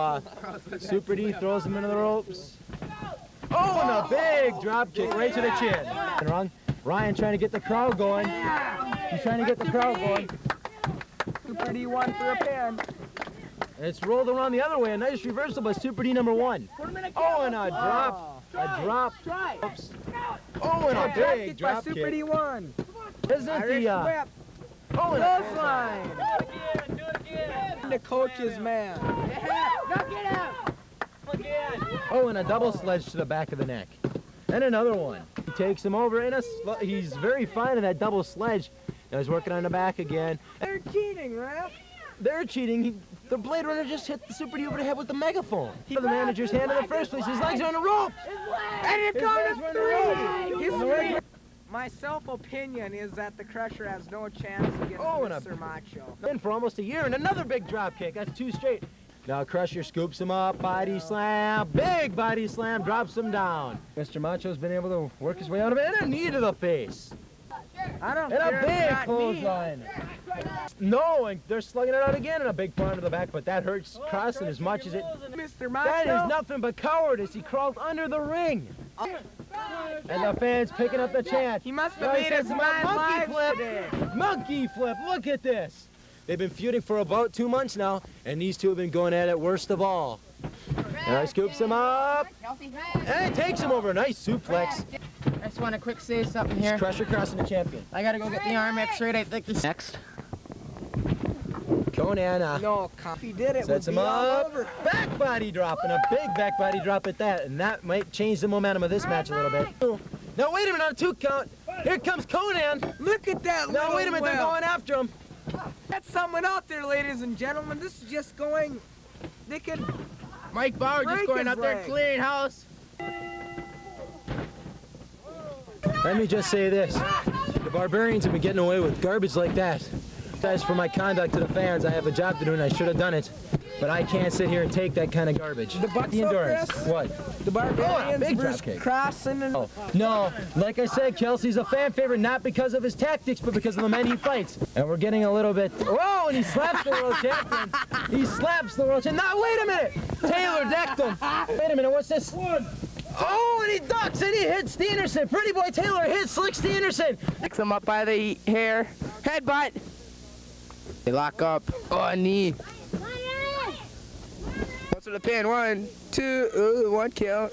Uh, Super D throws him into the ropes. Oh, and a big drop kick right to the chin. And wrong. Ryan trying to get the crowd going. He's trying to get the crowd going. Super D one for a pin. It's rolled around the other way. A nice reversal by Super D number one. Oh, and a drop. A drop. Oops. Oh, and a Drop big kick drop by Super. D one. Isn't the, uh, oh, and a. The coach's man. Oh, and a double sledge to the back of the neck. And another one. He takes him over, and a he's very fine in that double sledge. Now he's working on the back again. They're cheating, ref. They're cheating. He, the Blade Runner just hit the Super D over the head with the megaphone. He the manager's hand in the first place. His legs are on the rope. And it His got legs a were on three. My self-opinion is that the Crusher has no chance against Oh, and a- Mr. Macho. Been for almost a year, and another big drop kick. That's two straight. Now Crusher scoops him up, body slam, big body slam, drops him down. Mr. Macho's been able to work his way out of it, and a knee to the face. I don't And a big clothesline. No, and they're slugging it out again, and a big bar to the back, but that hurts oh, Crossen as much as it. Mr. Macho. That is nothing but cowardice. He crawled under the ring. And the fans picking up the chant. He must have Now made says his mind monkey live flip. today. Monkey flip, look at this. They've been feuding for about two months now, and these two have been going at it worst of all. And I scoops him up, and takes him over. Nice suplex. I just want to quick say something here. Crusher Crossen the champion. I gotta go get the arm x-rayed. I think this next. Conan uh, No, he did it, sets him up. over. Back body drop, and a big back body drop at that, and that might change the momentum of this match a little bit. Now wait a minute, on a two count. Here comes Conan. Look at that Now wait a minute, they're going after him. That's someone out there, ladies and gentlemen. This is just going. They could. Mike Bauer just going out there clearing house. Let me just say this. The Barbarians have been getting away with garbage like that. As for my conduct to the fans, I have a job to do and I should have done it. But I can't sit here and take that kind of garbage. The butt's the endurance. Chris? What? The Barbarians Oh, big versus. Crossen and. Oh, no. Like I said, Kelsey's a fan favorite not because of his tactics, but because of the men he fights. And we're getting a little bit. Whoa! And he slaps the world champion. He slaps the world champion. Now wait a minute. Taylor decked him. Wait a minute. What's this? One. Oh, and he ducks and he hits Steenerson. Pretty boy Taylor hits Slick Steenerson. Picks him up by the hair. Headbutt. They lock up. Oh, knee. Goes to the pin. One, two, ooh, one count.